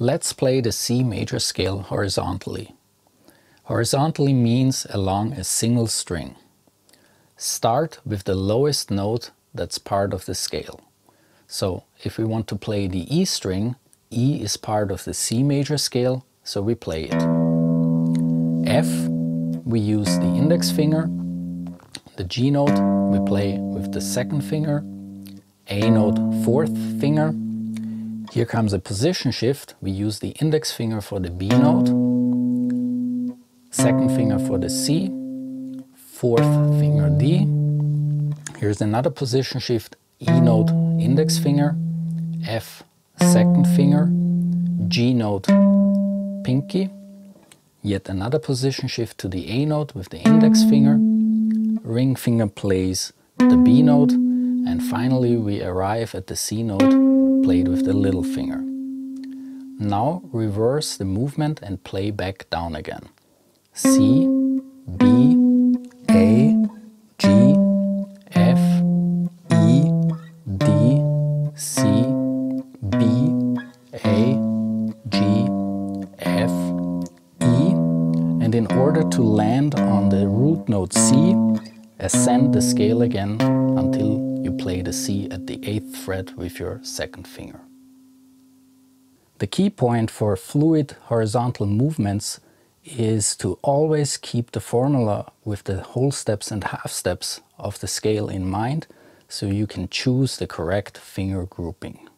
Let's play the C major scale horizontally. Horizontally means along a single string. Start with the lowest note that's part of the scale. So if we want to play the E string, E is part of the C major scale, so we play it. F, we use the index finger. The G note, we play with the second finger. A note, fourth finger. Here comes a position shift. We use the index finger for the B note, second finger for the C, fourth finger D. Here's another position shift, E note, index finger, F, second finger, G note, pinky, yet another position shift to the A note with the index finger, ring finger plays the B note, and finally we arrive at the C note played with the little finger. Now reverse the movement and play back down again. C, B, A, G, F, E, D, C, B, A, G, F, E and in order to land on the root note C, ascend the scale again until you play the C at the 8th fret with your second finger. The key point for fluid horizontal movements is to always keep the formula with the whole steps and half steps of the scale in mind so you can choose the correct finger grouping.